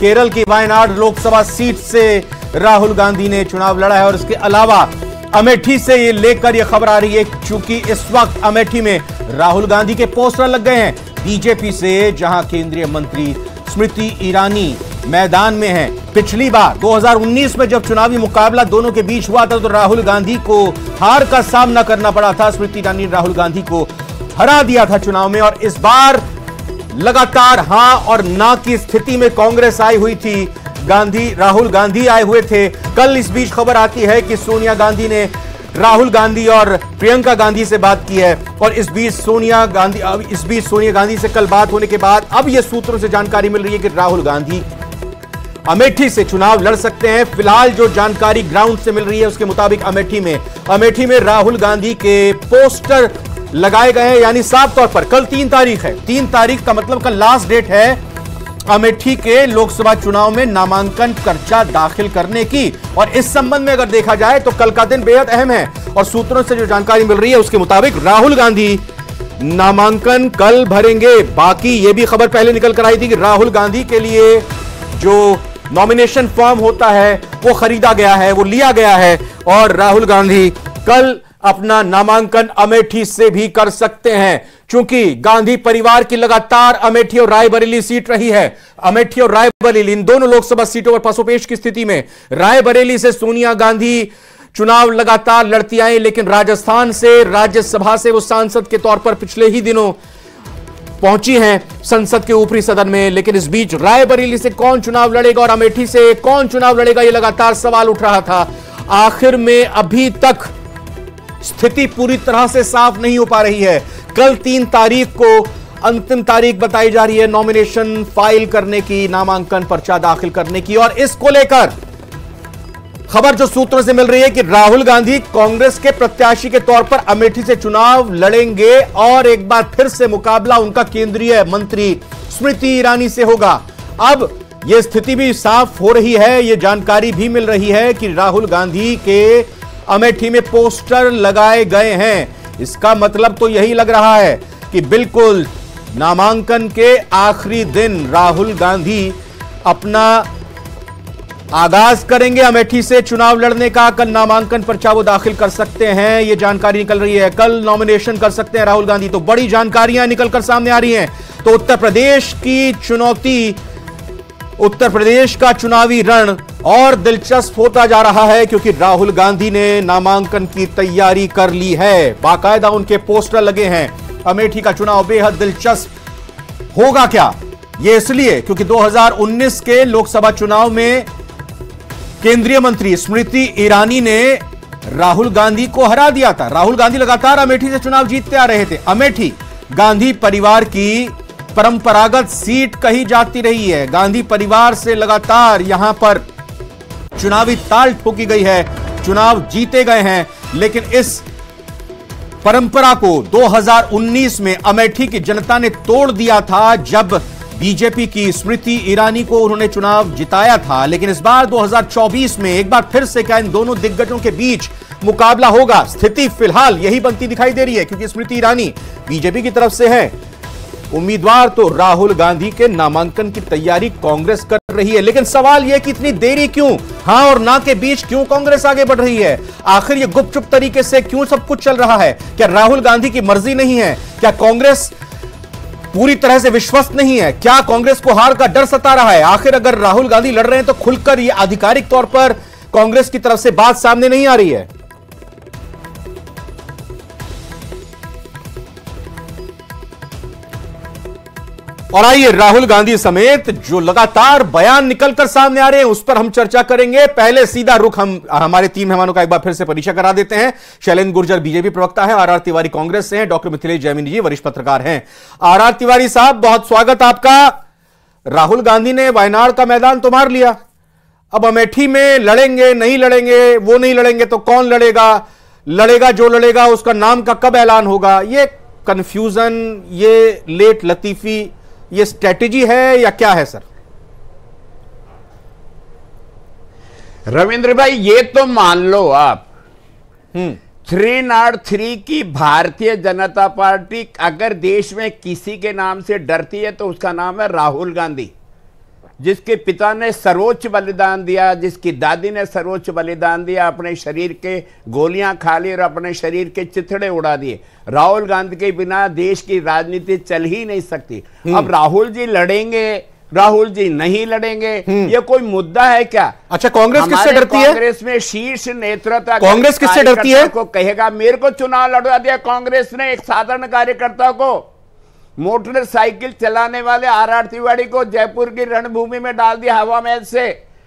केरल की वायनाड लोकसभा सीट से राहुल गांधी ने चुनाव लड़ा है और इसके अलावा अमेठी से ये लेकर ये खबर आ रही है चूँकि इस वक्त अमेठी में राहुल गांधी के पोस्टर लग गए हैं, बीजेपी से जहाँ केंद्रीय मंत्री स्मृति ईरानी मैदान में है। पिछली बार 2019 में जब चुनावी मुकाबला दोनों के बीच हुआ था तो राहुल गांधी को हार का सामना करना पड़ा था। स्मृति ईरानी राहुल गांधी को हरा दिया था चुनाव में और इस बार लगातार हाँ और ना की स्थिति में कांग्रेस आई हुई थी। गांधी, राहुल गांधी आए हुए थे। कल इस बीच खबर आती है कि सोनिया गांधी ने राहुल गांधी और प्रियंका गांधी से बात की है और इस बीच सोनिया गांधी, अब इस बीच सोनिया गांधी से कल बात होने के बाद अब यह सूत्रों से जानकारी मिल रही है कि राहुल गांधी अमेठी से चुनाव लड़ सकते हैं। फ़िलहाल जो जानकारी ग्राउंड से मिल रही है उसके मुताबिक अमेठी में अमेठी में राहुल गांधी के पोस्टर लगाए गए हैं, यानी साफ़ तौर पर। कल तीन तारीख है। तीन तारीख का मतलब कल लास्ट डेट है अमेठी के लोकसभा चुनाव में नामांकन पर्चा दाखिल करने की। और इस संबंध में अगर देखा जाए तो कल का दिन बेहद अहम है। और सूत्रों से जो जानकारी मिल रही है, उसके मुताबिक राहुल गांधी नामांकन कल भरेंगे। बाकी यह भी खबर पहले निकल कर आई थी कि राहुल गांधी के लिए जो नॉमिनेशन फॉर्म होता है, वो खरीदा गया है, वो लिया गया है। और राहुल गांधी कल अपना नामांकन अमेठी से भी कर सकते हैं। क्योंकि गांधी परिवार की लगातार अमेठी और रायबरेली सीट रही है। अमेठी और रायबरेली, इन दोनों लोकसभा सीटों पर पसोपेश की स्थिति में रायबरेली से सोनिया गांधी चुनाव लगातार लड़ती आई, लेकिन राजस्थान से, राज्यसभा से वो सांसद के तौर पर पिछले ही दिनों पहुँची हैं संसद के ऊपरी सदन में। लेकिन इस बीच रायबरेली से कौन चुनाव लड़ेगा और अमेठी से कौन चुनाव लड़ेगा, ये लगातार सवाल उठ रहा था। आखिर में अभी तक स्थिति पूरी तरह से साफ़ नहीं हो पा रही है। कल तीन तारीख को अंतिम तारीख बताई जा रही है नॉमिनेशन फ़ाइल करने की, नामांकन पर्चा दाखिल करने की और इसको लेकर खबर जो सूत्रों से मिल रही है कि राहुल गांधी कांग्रेस के प्रत्याशी के तौर पर अमेठी से चुनाव लड़ेंगे और एक बार फिर से मुकाबला उनका केंद्रीय मंत्री स्मृति ईरानी से होगा। अब यह स्थिति भी साफ़ हो रही है यह जानकारी भी मिल रही है कि राहुल गांधी के अमेठी में पोस्टर लगाए गए हैं। इसका मतलब तो यही लग रहा है कि बिल्कुल नामांकन के आखिरी दिन राहुल गांधी अपना आगाज़ करेंगे अमेठी से। चुनाव लड़ने का कल नामांकन पर्चा वो दाखिल कर सकते हैं, ये जानकारी निकल रही है। कल नॉमिनेशन कर सकते हैं राहुल गांधी तो बड़ी जानकारियाँ निकलकर सामने आ रही हैं। तो उत्तर प्रदेश की चुनौती उत्तर प्रदेश का चुनावी रण और दिलचस्प होता जा रहा है क्योंकि राहुल गांधी ने नामांकन की तैयारी कर ली है। बाकायदा उनके पोस्टर लगे हैं। अमेठी का चुनाव बेहद दिलचस्प होगा क्या? यह इसलिए क्योंकि 2019 के लोकसभा चुनाव में केंद्रीय मंत्री स्मृति ईरानी ने राहुल गांधी को हरा दिया था। राहुल गांधी लगातार अमेठी से चुनाव जीतते आ रहे थे। अमेठी गांधी परिवार की परंपरागत सीट कही जाती रही है। गांधी परिवार से लगातार यहाँ पर चुनावी ताल ठोकी गई है। चुनाव जीते गए हैं, लेकिन इस परंपरा को 2019 में अमेठी की जनता ने तोड़ दिया था, जब बीजेपी की स्मृति ईरानी को उन्होंने चुनाव जिताया था। लेकिन इस बार 2024 में एक बार फिर से क्या इन दोनों दिग्गजों के बीच मुकाबला होगा? स्थिति फ़िलहाल यही बनती दिखाई दे रही है, क्योंकि स्मृति ईरानी बीजेपी की तरफ़ से है। उम्मीदवार तो राहुल गांधी के नामांकन की तैयारी कांग्रेस कर रही है, लेकिन सवाल यह कि इतनी देरी क्यों? हाँ और ना के बीच क्यों कांग्रेस आगे बढ़ रही है? आखिर यह गुपचुप तरीके से क्यों सब कुछ चल रहा है? क्या राहुल गांधी की मर्ज़ी नहीं है? क्या कांग्रेस पूरी तरह से विश्वस्त नहीं है? क्या कांग्रेस को हार का डर सता रहा है? आखिर अगर राहुल गांधी लड़ रहे हैं तो खुलकर यह आधिकारिक तौर पर कांग्रेस की तरफ़ से बात सामने नहीं आ रही है। और आइए राहुल गांधी समेत जो लगातार बयान निकलकर सामने आ रहे हैं, उस पर हम चर्चा करेंगे। पहले सीधा रुख हम, हमारे तीन मेहमानों का एक बार फिर से परिचय करा देते हैं। शैलेंद्र गुर्जर बीजेपी प्रवक्ता है, आर आर तिवारी कांग्रेस से हैं, डॉक्टर मिथिलेश जैमिनी जी वरिष्ठ पत्रकार हैं। आर आर तिवारी साहब, बहुत स्वागत आपका। राहुल गांधी ने वायनाड का मैदान तो मार लिया। अब अमेठी में लड़ेंगे, नहीं लड़ेंगे, वो नहीं लड़ेंगे तो कौन लड़ेगा? लड़ेगा जो लड़ेगा, उसका नाम का कब ऐलान होगा? ये कंफ्यूजन ये लेट लतीफी ये स्ट्रेटेजी है या क्या है सर रविंद्र भाई ये तो मान लो आप। थ्री नॉट थ्री की भारतीय जनता पार्टी अगर देश में किसी के नाम से डरती है तो उसका नाम है राहुल गांधी। जिसके पिता ने सर्वोच्च बलिदान दिया जिसकी दादी ने सर्वोच्च बलिदान दिया अपने शरीर के गोलियाँ खा ली और अपने शरीर के चिथड़े उड़ा दिए। राहुल गांधी के बिना देश की राजनीति चल ही नहीं सकती। अब राहुल जी लड़ेंगे राहुल जी नहीं लड़ेंगे ये कोई मुद्दा है क्या? अच्छा कांग्रेस किससे डरती है? कांग्रेस में शीर्ष नेतृत्व कांग्रेस किससे डरती है? को कहेगा मेरे को चुनाव लड़वा दिया कांग्रेस ने एक साधारण कार्यकर्ता को। मोटरसाइकिल चलाने वाले आर आर तिवारी को जयपुर की रणभूमि में डाल दिया हवा महल से।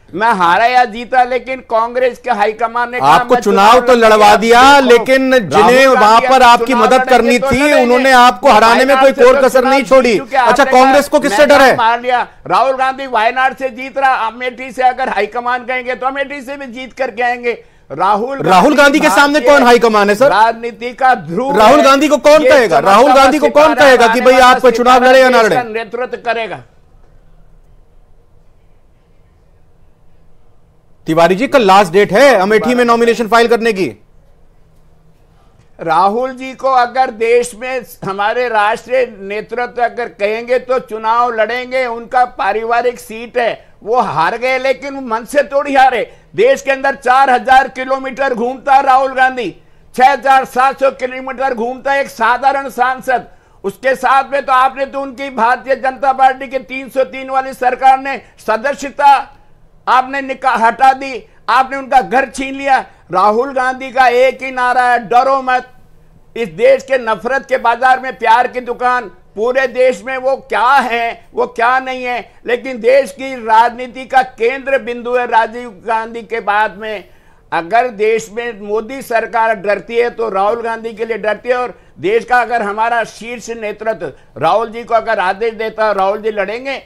मैं हारा या जीता लेकिन कांग्रेस के हाईकमान ने आपको चुनाव तो लड़वा दिया लेकिन जिन्हें वहाँ पर आपकी मदद करनी तो थी उन्होंने आपको हराने में कोई कोर तो कसर नहीं छोड़ी। अच्छा कांग्रेस को किससे डर? है मार लिया। राहुल गांधी वायनाड से जीत रहा अमेठी से अगर हाईकमान कहेंगे तो अमेठी से भी जीत करके आएँगे। राहुल राहुल गांधी के सामने कौन हाईकमान है, सर? राजनीति का ध्रुव राहुल गांधी को कौन कहेगा? राहुल गांधी को कौन कहेगा कि भाई आप चुनाव लड़े या ना लड़े? नेतृत्व करेगा तिवारी जी कल लास्ट डेट है अमेठी में नॉमिनेशन फ़ाइल करने की राहुल जी को अगर देश में हमारे राष्ट्रीय नेतृत्व अगर कहेंगे तो चुनाव लड़ेंगे उनका पारिवारिक सीट है वो हार गए, लेकिन मन से थोड़ी हारे। देश के अंदर चार हज़ार किलोमीटर घूमता राहुल गांधी। छह हज़ार सात सौ किलोमीटर घूमता एक साधारण सांसद। उसके साथ में तो आपने तो उनकी भारतीय जनता पार्टी के 303 वाली सरकार ने सदस्यता आपने निका, हटा दी। आपने उनका घर छीन लिया। राहुल गांधी का एक ही नारा है, डरो मत। इस देश के नफरत के बाज़ार में प्यार की दुकान। पूरे देश में वो क्या है वो क्या नहीं है लेकिन देश की राजनीति का केंद्र बिंदु है राजीव गांधी के बाद में। अगर देश में मोदी सरकार डरती है तो राहुल गांधी के लिए डरती है और देश का अगर हमारा शीर्ष नेतृत्व राहुल जी को अगर आदेश देता है राहुल जी लड़ेंगे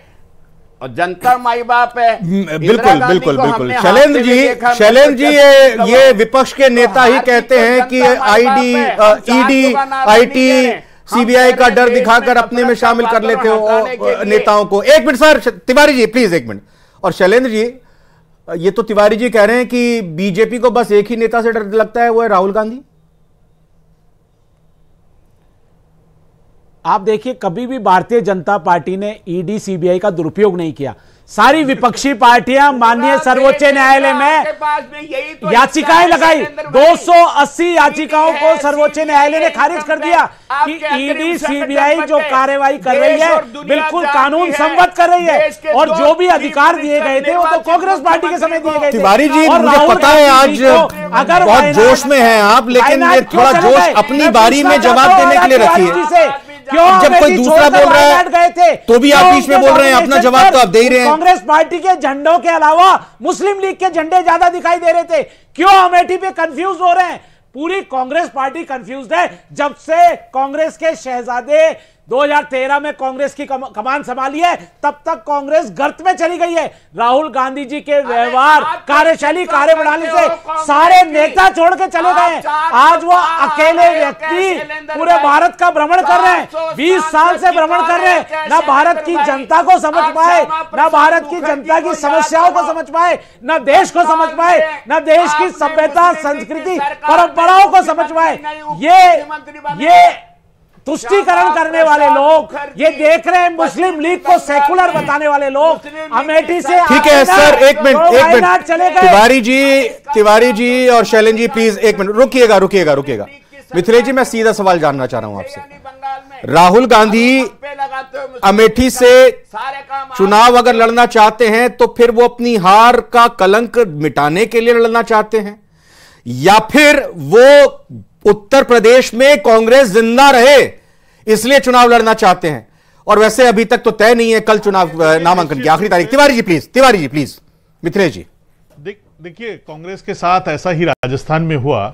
और जनता माई बाप है। बिल्कुल बिल्कुल बिल्कुल। शैलेंद्र जी शैलेंद्र जी तो ये ये विपक्ष के नेता ही कहते तो हैं कि माई बाप आईडी ईडी आईटी सीबीआई का डर दिखाकर अपने में शामिल कर लेते हो। नेताओं को। एक minute sir Tiwari ji please एक मिनट। और शैलेंद्र जी ये तो तिवारी जी कह रहे हैं कि बीजेपी को बस एक ही नेता से डर लगता है वो है राहुल गांधी। आप देखिए कभी भी भारतीय जनता पार्टी ने ईडी सीबीआई का दुरुपयोग नहीं किया। सारी विपक्षी पार्टियाँ माननीय सर्वोच्च न्यायालय में याचिकाएँ लगाई। 280 याचिकाओं को सर्वोच्च न्यायालय ने खारिज कर दिया कि ईडी सीबीआई जो कार्रवाई कर रही है बिल्कुल कानून सम्मत कर रही है और जो भी अधिकार दिए गए थे वो तो कांग्रेस पार्टी के समय दिए गए तिवारी जी मुझे पता है आज अगर बहुत जोश में है आप लेकिन थोड़ा जोश अपनी बारी में जवाब देने के लिए रखिए क्यों जब कोई दूसरा बोल रहा है, गए थे? तो भी आप बीच में बोल रहे हैं, अपना जवाब तो आप दे रहे हैं। कांग्रेस पार्टी के झंडों के अलावा मुस्लिम लीग के झंडे ज़्यादा दिखाई दे रहे थे। क्यों अमेठी पे कंफ्यूज हो रहे हैं? पूरी कांग्रेस पार्टी कंफ्यूज है जब से कांग्रेस के शहजादे 2013 में कांग्रेस की कम, कमान संभाली है तब तक कांग्रेस गर्त में चली गई है। राहुल गांधी जी के व्यवहार तो कार्यशैली कार्य प्रणाली से सारे नेता छोड़ के चले गए हैं। आज वो अकेले व्यक्ति पूरे भारत का भ्रमण कर रहे हैं। चार सौ बीस सात साल से भ्रमण कर रहे हैं। ना भारत की जनता को समझ पाए ना भारत की जनता की समस्याओं को समझ पाए ना देश को समझ पाए ना देश की सभ्यता संस्कृति परंपराओं को समझ पाए। ये ये तुष्टीकरण करने वाले लोग ये देख रहे हैं मुस्लिम लीग को सेकुलर बताने वाले लोग अमेठी से ठीक है सर एक मिनट एक चले मिनट। गए। तिवारी जी तिवारी जी और शैलेंद्र जी प्लीज़ एक मिनट रुकिएगा रुकिएगा रुकिएगा। मिथिलेश जी मैं सीधा सवाल जानना चाह रहा हूँ आपसे। राहुल गांधी अमेठी से चुनाव अगर लड़ना चाहते हैं तो फिर वो अपनी हार का कलंक मिटाने के लिए लड़ना चाहते हैं? या फिर वो उत्तर प्रदेश में कांग्रेस ज़िंदा रहे इसलिए चुनाव लड़ना चाहते हैं। और वैसे अभी तक तो तय नहीं है कल चुनाव नामांकन की आखिरी तारीख। Tiwari ji please Tiwari ji please Mithilesh ji. देखिए कांग्रेस के साथ ऐसा ही राजस्थान में हुआ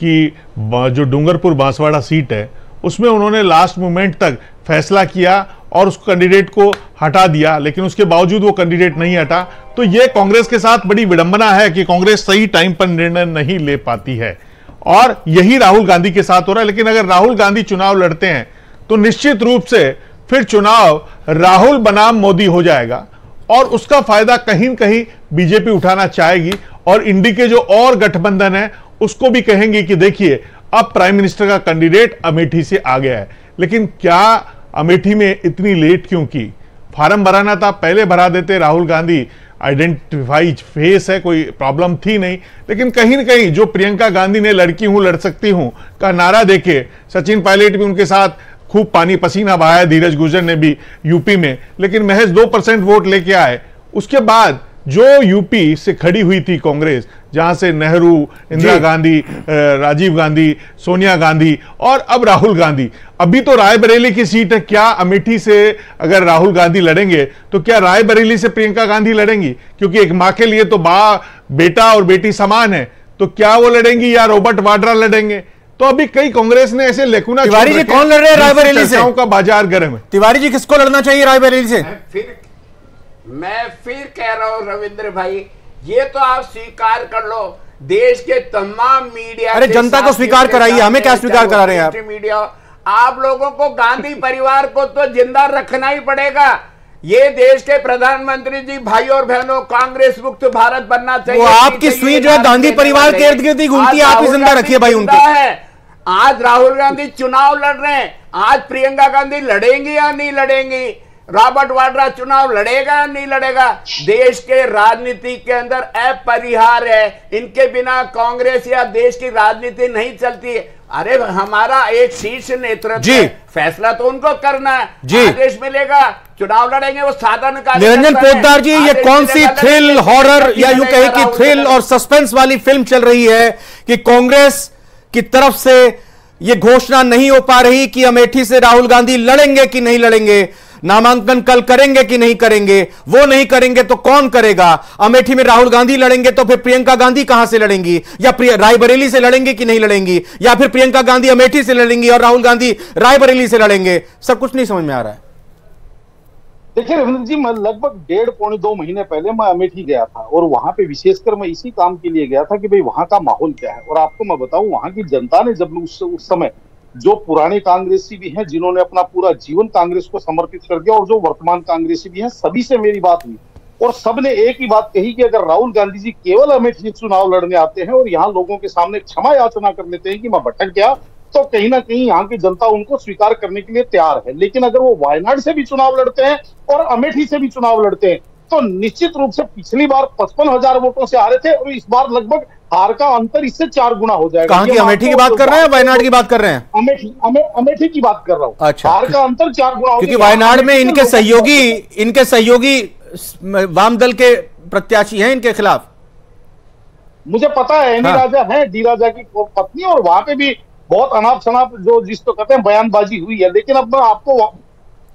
कि जो डूंगरपुर बांसवाड़ा सीट है उसमें उन्होंने लास्ट मोमेंट तक फैसला किया और उस कैंडिडेट को हटा दिया लेकिन उसके बावजूद वो कैंडिडेट नहीं हटा। तो ये कांग्रेस के साथ बड़ी विडंबना है कि कांग्रेस सही टाइम पर निर्णय नहीं ले पाती है। और यही राहुल गांधी के साथ हो रहा है। लेकिन अगर राहुल गांधी चुनाव लड़ते हैं तो निश्चित रूप से फिर चुनाव राहुल बनाम मोदी हो जाएगा और उसका फ़ायदा कहीं कहीं बीजेपी उठाना चाहेगी और इंडी के जो और गठबंधन है, उसको भी कहेंगे कि देखिए, अब प्राइम मिनिस्टर का कैंडिडेट अमेठी से आ गया है। लेकिन क्या अमेठी में इतनी लेट क्यों की? फार्म भराना था, पहले भरा देते राहुल गांधी। आइडेंटिफाई फेस है, कोई प्रॉब्लम थी नहीं। लेकिन कहीं ना कहीं जो प्रियंका गांधी ने लड़की हूँ, लड़ सकती हूँ, का नारा देखे सचिन पायलट भी उनके साथ खूब पानी पसीना बहाया, धीरज गुजर ने भी यूपी में। लेकिन महज दो परसेंट वोट लेके आए। उसके बाद जो यूपी से खड़ी हुई थी कांग्रेस जहाँ से नेहरू इंदिरा गांधी राजीव गांधी सोनिया गांधी और अब राहुल गांधी। अभी तो रायबरेली की सीट है क्या अमेठी से अगर राहुल गांधी लड़ेंगे तो क्या रायबरेली से प्रियंका गांधी लड़ेंगी? क्योंकि एक माँ के लिए तो बा बेटा और बेटी समान है तो क्या वो लड़ेंगी या रॉबर्ट वाड्रा लड़ेंगे? तो अभी कई कांग्रेस ने ऐसे लेकुना तिवारी जी कौन लड़ रहे हैं रायबरेली से? का बाज़ार गर्म है। तिवारी जी किसको लड़ना चाहिए रायबरेली से? फिर मैं फिर कह रहा हूँ रविंद्र भाई ये तो आप स्वीकार कर लो। देश के तमाम मीडिया अरे जनता को स्वीकार कराइए हमें क्या स्वीकार करा रहे हैं आप? मीडिया आप लोगों को गांधी परिवार को तो ज़िंदा रखना ही पड़ेगा। ये देश के प्रधानमंत्री जी भाई और बहनों कांग्रेस मुक्त भारत बनना चाहिए वो आपकी सुई जो है गांधी परिवार के इर्द गिर्द घूमती है आप ही ज़िंदा रखिए भाई उनको। है। आज राहुल गांधी चुनाव लड़ रहे हैं। आज प्रियंका गांधी लड़ेंगी या नहीं लड़ेंगी? रॉबर्ट वाड्रा चुनाव लड़ेगा या नहीं लड़ेगा? देश के राजनीति के अंदर अपरिहार है। इनके बिना कांग्रेस या देश की राजनीति नहीं चलती अरे हमारा एक शीर्ष नेतृत्व फैसला तो उनको करना है। जी। आदेश मिलेगा चुनाव लड़ेंगे वो साधन का निरंजन पोद्दार जी ये कौन सी थ्रिल हॉरर या यूँ कहे कि थ्रिल और सस्पेंस वाली फ़िल्म चल रही है कि कांग्रेस की तरफ़ से ये घोषणा नहीं हो पा रही कि अमेठी से राहुल गांधी लड़ेंगे कि नहीं लड़ेंगे। नामांकन कल करेंगे कि नहीं करेंगे? वो नहीं करेंगे तो कौन करेगा? अमेठी में राहुल गांधी लड़ेंगे तो फिर प्रियंका गांधी कहाँ से लड़ेंगी? या रायबरेली से लड़ेंगे कि नहीं लड़ेंगी? या फिर प्रियंका गांधी अमेठी से लड़ेंगी और राहुल गांधी रायबरेली से लड़ेंगे? सब कुछ नहीं समझ में आ रहा है। देखिए रविंद्र जी मैं लगभग डेढ़ पौने दो महीने पहले मैं अमेठी गया था और वहाँ पे विशेषकर मैं इसी काम के लिए गया था कि भाई वहाँ का माहौल क्या है? और आपको मैं बताऊँ वहाँ की जनता ने जब उस, उस समय जो पुराने कांग्रेसी भी हैं, जिन्होंने अपना पूरा जीवन कांग्रेस को समर्पित कर दिया और जो वर्तमान कांग्रेसी भी हैं, सभी से मेरी बात हुई। और सबने एक ही बात कही कि अगर राहुल गांधी जी केवल अमेठी चुनाव लड़ने आते हैं और यहाँ लोगों के सामने क्षमा याचना कर लेते हैं कि मैं भटक गया तो कहीं ना कहीं यहाँ की जनता उनको स्वीकार करने के लिए तैयार है। लेकिन अगर वो वायनाड से भी चुनाव लड़ते हैं और अमेठी से भी चुनाव लड़ते हैं तो निश्चित रूप से पिछली बार पचपन हज़ार वोटों से हारे थे और इस बार लगभग हार का अंतर इससे चार गुना हो जाएगा। कहाँ की? अमेठी की बात कर रहे हैं वायनाड की बात कर रहे हैं? अमेठी अमेठी की बात कर रहा हूँ। अच्छा। हार का अंतर चार गुना क्योंकि वायनाड में इनके सहयोगी इनके सहयोगी वाम दल के प्रत्याशी हैं इनके खिलाफ। मुझे पता है एनी हाँ। राजा है डी राजा की पत्नी और वहाँ पे भी बहुत अनाप शनाप जो जिसको कहते हैं बयानबाजी हुई है। लेकिन अब मैं आपको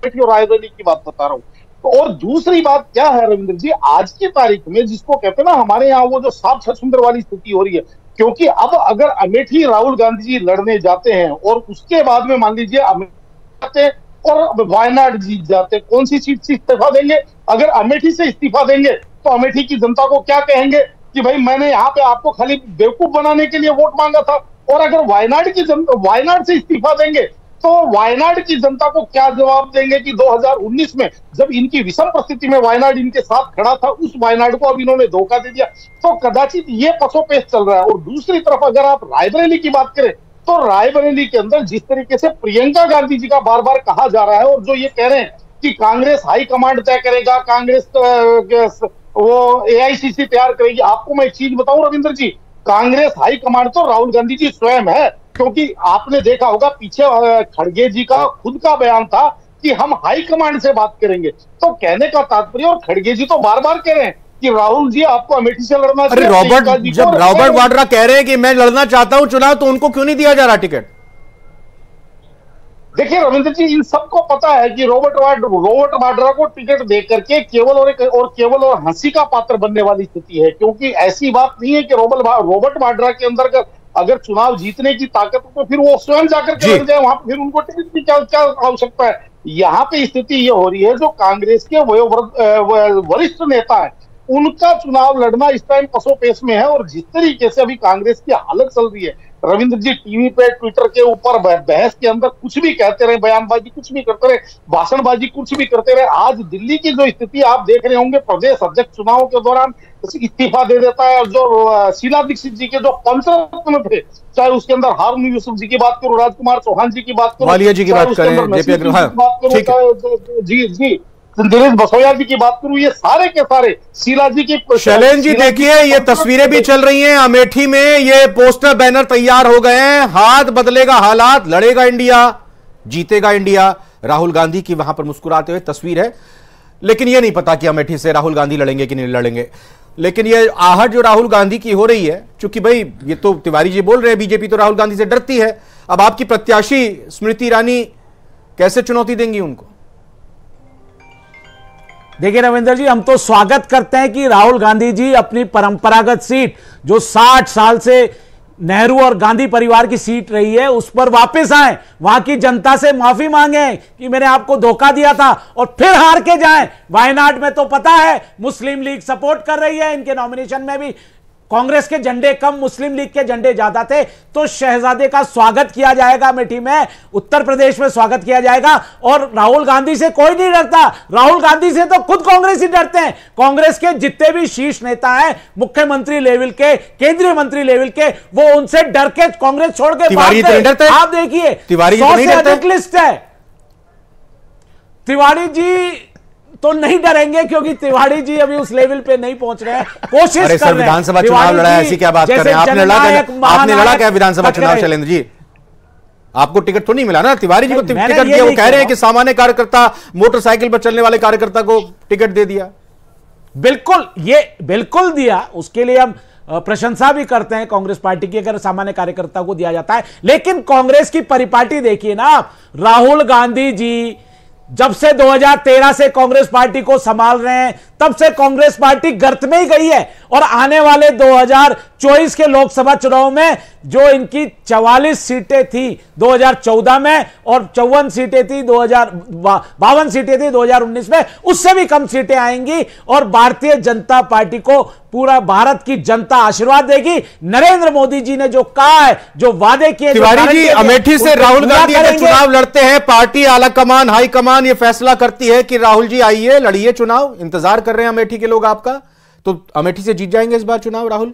रायबरेली की बात बता रहा हूँ। और दूसरी बात क्या है, रविंद्र जी? आज की तारीख में जिसको कहते हैं ना, हमारे यहाँ वो जो साफ़ छुंदर वाली स्थिति हो रही है, क्योंकि अब अगर अमेठी राहुल गांधी जी लड़ने जाते हैं और उसके बाद में मान लीजिए अमेठी और वायनाड जीत जाते कौन सी सीट से इस्तीफा देंगे? अगर अमेठी से इस्तीफा देंगे तो अमेठी की जनता को क्या कहेंगे कि भाई, मैंने यहाँ पे आपको खाली बेवकूफ़ बनाने के लिए वोट मांगा था, और अगर वायनाड की जनता वायनाड से इस्तीफा देंगे तो वायनाड की जनता को क्या जवाब देंगे कि 2019 में जब इनकी विषम परिस्थिति में वायनाड इनके साथ खड़ा था, उस वायनाड को अब इन्होंने धोखा दे दिया। तो कदाचित ये पसोपेश चल रहा है। और दूसरी तरफ़ अगर आप रायबरेली की बात करें तो रायबरेली के अंदर जिस तरीके से प्रियंका गांधी जी का बार बार कहा जा रहा है और जो ये कह रहे हैं कि कांग्रेस हाईकमांड तय करेगा, कांग्रेस वो एआईसीसी तैयार करेगी, आपको मैं एक चीज़ बताऊँ रविंद्र जी, कांग्रेस हाईकमांड तो राहुल गांधी जी स्वयं है। क्योंकि आपने देखा होगा पीछे खड़गे जी का खुद का बयान था कि हम हाईकमांड से बात करेंगे। तो कहने का तात्पर्य और खड़गे जी तो बार बार कह रहे हैं कि राहुल जी आपको अमेठी से लड़ना अरे रॉबर्ट जब रॉबर्ट वाड्रा कह रहे हैं कि मैं लड़ना चाहता हूँ चुनाव तो उनको क्यों नहीं दिया जा रहा टिकट? देखिए रविंद्र जी इन सबको पता है कि रॉबर्ट वाड रॉबर्ट वाड्रा को टिकट दे करके केवल और एक और केवल और हँसी का पात्र बनने वाली स्थिति है क्योंकि ऐसी बात नहीं है कि रॉबर्ट रॉबर्ट वाड्रा के अंदर अगर चुनाव जीतने की ताकत तो फिर वो स्वयं जाकर के लड़ जाए वहाँ फिर उनको टिकट की क्या क्या आवश्यकता है? यहाँ पे स्थिति ये हो रही है जो कांग्रेस के वरिष्ठ नेता है उनका चुनाव लड़ना इस टाइम पसोपेश में है और जिस तरीके से अभी कांग्रेस की हालत चल रही है रविंद्र जी टीवी पे ट्विटर के ऊपर बहस के अंदर कुछ भी कहते रहे बयानबाजी कुछ भी करते रहे भाषणबाजी कुछ भी करते रहे आज दिल्ली की जो स्थिति आप देख रहे होंगे प्रदेश अध्यक्ष चुनाव के दौरान इस्तीफा दे देता है और जो शीला दीक्षित जी के जो पंचरत्न थे चाहे उसके अंदर हारून यूसुफ जी की बात करो राजकुमार चौहान जी की बात करो जी की बात करें जी जी दिनेश बसोया जी की बात करूँ ये सारे के सारे शीला जी की शैलेंद्र जी देखिए ये तस्वीरें भी चल रही हैं अमेठी में ये पोस्टर बैनर तैयार हो गए हैं। हाथ बदलेगा हालात लड़ेगा इंडिया जीतेगा इंडिया। राहुल गांधी की वहाँ पर मुस्कुराते हुए तस्वीर है। लेकिन यह नहीं पता कि अमेठी से राहुल गांधी लड़ेंगे कि नहीं लड़ेंगे। लेकिन ये आहट जो राहुल गांधी की हो रही है चूँकि भाई ये तो तिवारी जी बोल रहे हैं बीजेपी तो राहुल गांधी से डरती है। अब आपकी प्रत्याशी स्मृति ईरानी कैसे चुनौती देंगी उनको? देखिए रविंद्र जी, हम तो स्वागत करते हैं कि राहुल गांधी जी अपनी परंपरागत सीट, जो 60 साल से नेहरू और गांधी परिवार की सीट रही है, उस पर वापस आए। वहाँ की जनता से माफ़ी मांगे कि मैंने आपको धोखा दिया था और फिर हार के जाएँ। वायनाड में तो पता है, मुस्लिम लीग सपोर्ट कर रही है, इनके नॉमिनेशन में भी। कांग्रेस के झंडे कम मुस्लिम लीग के झंडे ज़्यादा थे तो शहजादे का स्वागत किया जाएगा अमेठी में। उत्तर प्रदेश में स्वागत किया जाएगा और राहुल गांधी से कोई नहीं डरता। राहुल गांधी से तो खुद कांग्रेस ही डरते हैं। कांग्रेस के जितने भी शीर्ष नेता हैं मुख्यमंत्री लेवल के केंद्रीय मंत्री लेवल के वो उनसे डर के कांग्रेस छोड़ के तो आप देखिए तिवारी लिस्ट है। तिवारी जी तो नहीं डरेंगे क्योंकि तिवाड़ी जी अभी उस लेवल पे नहीं पहुँच रहे हैं। कोशिश अरे सर विधानसभा चुनाव लड़ा है ऐसी क्या बात कर रहे हैं? आपने लड़ा आपने लड़ा क्या विधानसभा चुनाव शैलेंद्र जी? आपको टिकट तो नहीं मिला ना? तिवारी जी को टिकट दिया वो कह रहे हैं कि सामान्य कार्यकर्ता मोटरसाइकिल पर चलने वाले कार्यकर्ता को टिकट दे दिया। बिल्कुल ये बिल्कुल दिया। उसके लिए हम प्रशंसा भी करते हैं कांग्रेस पार्टी की अगर सामान्य कार्यकर्ता को दिया जाता है। लेकिन कांग्रेस की परिपाटी देखिए ना आप। राहुल गांधी जी जब से 2013 से कांग्रेस पार्टी को संभाल रहे हैं तब से कांग्रेस पार्टी गर्त में ही गई है। और आने वाले 2024 के लोकसभा चुनाव में जो इनकी 44 सीटें थी 2014 में और चौवन सीटें थी दो बावन सीटें थी 2019 में उससे भी कम सीटें आएँगी और भारतीय जनता पार्टी को पूरा भारत की जनता आशीर्वाद देगी। नरेंद्र मोदी जी ने जो कहा है जो वादे किए तिवारी जी अमेठी से राहुल गांधी चुनाव लड़ते हैं पार्टी आला कमान हाईकमान ये फैसला करती है कि राहुल जी, आइए, लड़िए चुनाव। इंतज़ार कर रहे हैं अमेठी के लोग आपका। तो अमेठी से जीत जाएँगे इस बार चुनाव, राहुल?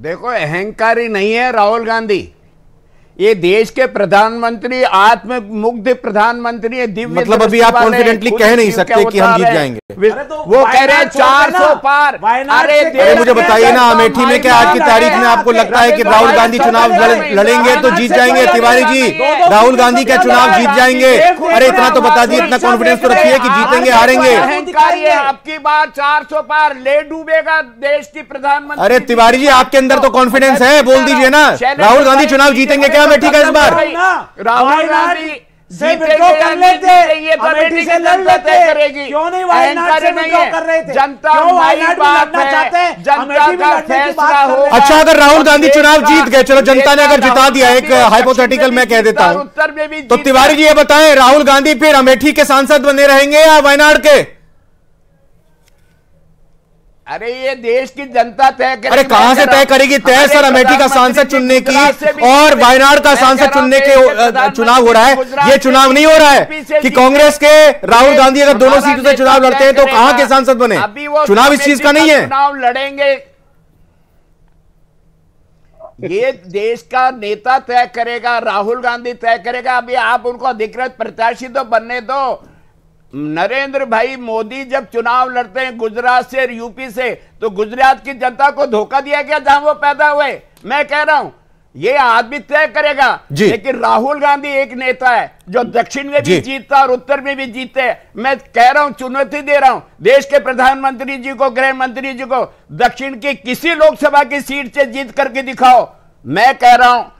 देखो, अहंकारी नहीं है राहुल गांधी। ये देश के प्रधानमंत्री आत्म मुग्ध प्रधानमंत्री है दिव्य मतलब अभी आप कॉन्फिडेंटली कह नहीं सकते कि हम जीत जाएँगे। तो वो कह रहे हैं चार सौ पार। अरे अरे मुझे बताइए ना अमेठी में क्या आज की तारीख में आपको लगता है कि राहुल गांधी चुनाव लड़ेंगे तो जीत जाएँगे तिवारी जी? राहुल गांधी क्या चुनाव जीत जाएँगे। अरे इतना तो बता दिए इतना कॉन्फिडेंस तो रखिए कि जीतेंगे हारेंगे। आपकी बात चार सौ पार ले डूबेगा देश की प्रधानमंत्री। अरे तिवारी जी आपके अंदर तो कॉन्फिडेंस है बोल दीजिए ना। राहुल गांधी चुनाव जीतेंगे क्या? अमेठी का इस बार? राहुल गांधी से विड्रॉ कर लेते। अमेठी से लड़ लेते। क्यों नहीं वायनाड से विड्रॉ कर रहे थे? जनता क्यों वायनाड में लड़ना चाहते हैं? जनता का फैसला हो अच्छा अगर राहुल गांधी चुनाव जीत गए चलो जनता ने अगर जिता दिया एक हाइपोथेटिकल मैं कह देता हूँ। तो तिवारी जी ये बताएँ राहुल गांधी फिर अमेठी के सांसद बने रहेंगे या वायनाड के? अरे ये देश की जनता तय करेगी अरे कहाँ से तय करेगी? तय सर अमेठी का सांसद चुनने की और वायनाड का सांसद चुनने के चुनाव हो रहा है। ये चुनाव नहीं हो रहा है कि कांग्रेस के राहुल गांधी अगर दोनों सीटों से चुनाव लड़ते हैं तो कहाँ के सांसद बने? चुनाव इस चीज़ का नहीं है। चुनाव लड़ेंगे। ये देश का नेता तय करेगा राहुल गांधी तय करेगा। अभी आप उनको अधिकृत प्रत्याशी तो बनने दो। नरेंद्र भाई मोदी जब चुनाव लड़ते हैं गुजरात से यूपी से तो गुजरात की जनता को धोखा दिया गया जहाँ वो पैदा हुए। मैं कह रहा हूँ ये आदमी तय करेगा। लेकिन राहुल गांधी एक नेता है जो दक्षिण में भी जीतता और उत्तर में भी जीते मैं कह रहा हूँ चुनौती दे रहा हूँ देश के प्रधानमंत्री जी को गृह मंत्री जी को दक्षिण की किसी लोकसभा की सीट से जीत करके दिखाओ। मैं कह रहा हूँ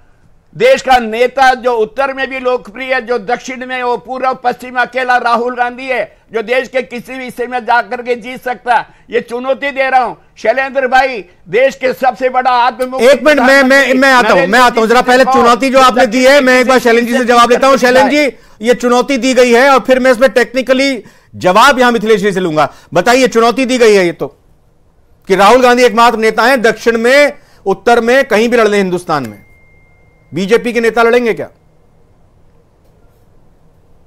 देश का नेता जो उत्तर में भी लोकप्रिय है जो दक्षिण में वो पूर्व पश्चिम अकेला राहुल गांधी है जो देश के किसी भी हिस्से में जाकर के जीत सकता ये चुनौती दे रहा हूँ। शैलेंद्र भाई देश के सबसे बड़ा आत्म एक मिनट मैं मैं मैं आता हूँ मैं आता हूँ। जरा पहले चुनौती जो आपने दी है मैं एक बार शैलेंद्र जी से जवाब देता हूँ। शैलेंद्र जी ये चुनौती दी गई है और फिर मैं इसमें टेक्निकली जवाब यहाँ मिथिलेश जी से लूँगा। बताइए चुनौती दी गई है ये तो? कि राहुल गांधी एकमात्र नेता है दक्षिण में उत्तर में कहीं भी लड़ लें हिंदुस्तान में। बीजेपी के नेता लड़ेंगे क्या?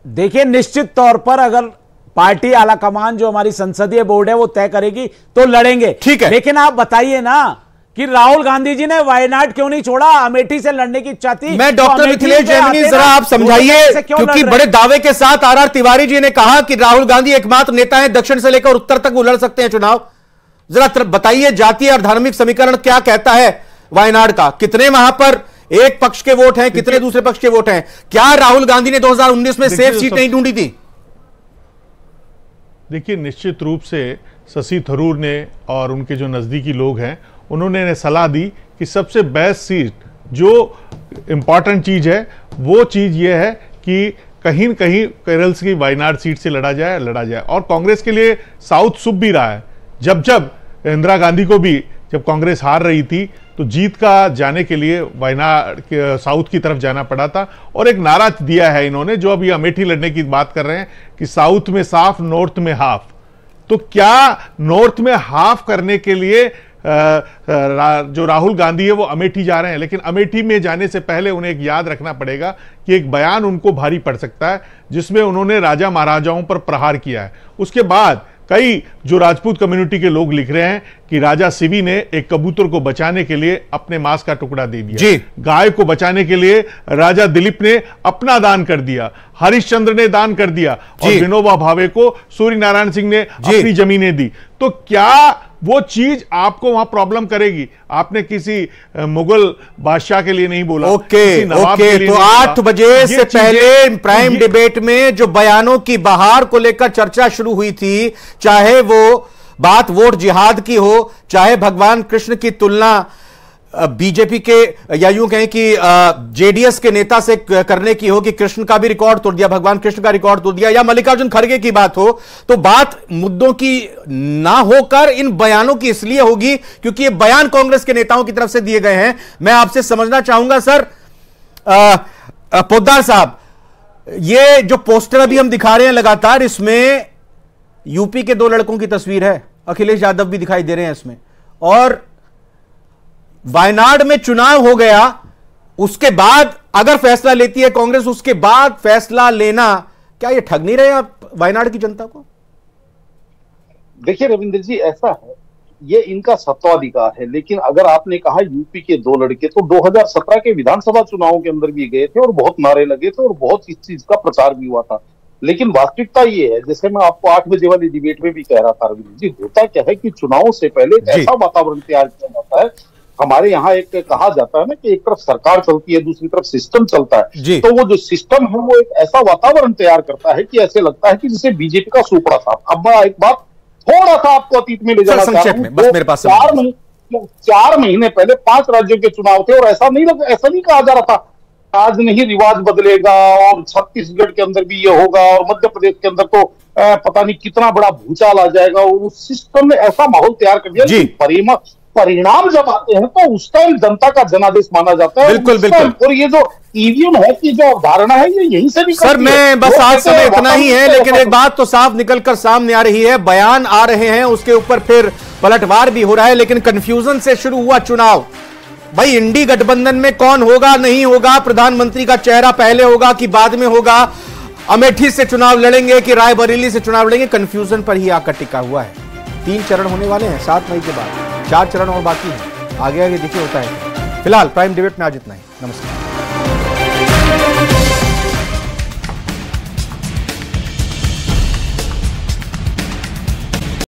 देखिए निश्चित तौर पर अगर पार्टी आलाकमान जो हमारी संसदीय बोर्ड है वो तय करेगी तो लड़ेंगे। ठीक है। लेकिन आप बताइए ना कि राहुल गांधी जी ने वायनाड क्यों नहीं छोड़ा? अमेठी से लड़ने की इच्छा थी। मैं तो डॉक्टर मिथिलेश जैमिनी जरा आप समझाइए क्योंकि बड़े दावे के साथ आर आर तिवारी जी ने कहा कि राहुल गांधी एकमात्र नेता है दक्षिण से लेकर उत्तर तक वो लड़ सकते हैं चुनाव। जरा बताइए जातीय और धार्मिक समीकरण क्या कहता है वायनाड का? कितने वहाँ पर एक पक्ष के वोट हैं कितने दूसरे पक्ष के वोट हैं? क्या राहुल गांधी ने 2019 में सेफ़ सीट नहीं ढूंढी थी? देखिए निश्चित रूप से शशि थरूर ने और उनके जो नज़दीकी लोग हैं उन्होंने ने सलाह दी कि सबसे बेस्ट सीट जो इंपॉर्टेंट चीज़ है वो चीज़ ये है कि कहीं न कहीं केरल की वायनाड सीट से लड़ा जाए लड़ा जाए। और कांग्रेस के लिए साउथ सुप भी रहा है। जब जब इंदिरा गांधी को भी जब कांग्रेस हार रही थी तो जीत का जाने के लिए वायनाड साउथ की तरफ़ जाना पड़ा था और एक नारा दिया है इन्होंने, जो अभी अमेठी लड़ने की बात कर रहे हैं कि साउथ में साफ़, नॉर्थ में हाफ़। तो क्या नॉर्थ में हाफ़ करने के लिए जो राहुल गांधी है वो अमेठी जा रहे हैं? लेकिन अमेठी में जाने से पहले उन्हें एक याद रखना पड़ेगा कि एक बयान उनको भारी पड़ सकता है, जिसमें उन्होंने राजा महाराजाओं पर प्रहार किया है। उसके बाद कई जो राजपूत कम्युनिटी के लोग लिख रहे हैं कि राजा सिवी ने एक कबूतर को बचाने के लिए अपने मांस का टुकड़ा दे दिया। जी। गाय को बचाने के लिए राजा दिलीप ने अपना दान कर दिया हरिश्चंद्र ने दान कर दिया और विनोबा भावे को सूर्य नारायण सिंह ने अपनी जमीनें दी। तो क्या वो चीज़ आपको वहाँ प्रॉब्लम करेगी। आपने किसी मुगल बादशाह के लिए नहीं बोला ओके ओके तो आठ बजे से पहले प्राइम डिबेट में जो बयानों की बहार को लेकर चर्चा शुरू हुई थी चाहे वो बात वोट जिहाद की हो चाहे भगवान कृष्ण की तुलना बीजेपी के या यूँ कहें कि जेडीएस के नेता से करने की हो कि कृष्ण का भी रिकॉर्ड तोड़ दिया भगवान कृष्ण का रिकॉर्ड तोड़ दिया या मल्लिकार्जुन खड़गे की बात हो तो बात मुद्दों की ना होकर इन बयानों की इसलिए होगी क्योंकि ये बयान कांग्रेस के नेताओं की तरफ़ से दिए गए हैं। मैं आपसे समझना चाहूँगा सर अ, साहब ये जो पोस्टर अभी हम दिखा रहे हैं लगातार इसमें यूपी के दो लड़कों की तस्वीर है अखिलेश यादव भी दिखाई दे रहे हैं इसमें और वायनाड में चुनाव हो गया उसके बाद अगर फैसला लेती है कांग्रेस उसके बाद फैसला लेना क्या ये ठग नहीं रहे आप वायनाड की जनता को? देखिए रविंद्र जी ऐसा है ये इनका सत्ताधिकार है लेकिन अगर आपने कहा यूपी के दो लड़के तो 2017 के विधानसभा चुनावों के अंदर भी गए थे और बहुत नारे लगे थे और बहुत इस चीज़ का प्रचार भी हुआ था। लेकिन वास्तविकता ये है जैसे मैं आपको आठ बजे वाली डिबेट में भी कह रहा था रविंद्र जी होता क्या है कि चुनाव से पहले ऐसा वातावरण तैयार किया जाता है हमारे यहाँ एक कहा जाता है ना कि एक तरफ़ सरकार चलती है दूसरी तरफ़ सिस्टम चलता है। तो वो जो सिस्टम है वो एक ऐसा वातावरण तैयार करता है कि ऐसे लगता है कि जिसे बीजेपी का सुपड़ा था। अब मैं एक बात थोड़ा सा आपको अतीत में ले जाना चार महीने चार महीने पहले पाँच राज्यों के चुनाव थे और ऐसा नहीं लग ऐसा नहीं कहा जा रहा था। आज नहीं रिवाज बदलेगा और छत्तीसगढ़ के अंदर भी ये होगा और मध्य प्रदेश के अंदर तो पता नहीं कितना बड़ा भूचाल आ जाएगा। और उस सिस्टम ने ऐसा माहौल तैयार कर दिया जी। परिणाम जब आते हैं तो उस टाइम जनता का जनादेश माना जाता है। बिल्कुल, बिल्कुल। और ये जो ईवीएम है की जो अवधारणा है ये यहीं से निकलती सर मैं बस आज समय इतना ही है लेकिन एक बात तो साफ़ निकलकर सामने आ रही है बयान आ रहे हैं उसके ऊपर फिर पलटवार भी हो रहा है लेकिन कंफ्यूजन से शुरू हुआ चुनाव। भाई इंडी गठबंधन में कौन होगा नहीं होगा प्रधानमंत्री का चेहरा पहले होगा कि बाद में होगा? अमेठी से चुनाव लड़ेंगे कि रायबरेली से चुनाव लड़ेंगे? कंफ्यूजन पर ही आकर टिका हुआ है। तीन चरण होने वाले हैं, सात मई के बाद। चार चरण और बाकी हैं। आगे आगे देखिए होता है। फ़िलहाल, प्राइम डिबेट में आज इतना ही। नमस्कार।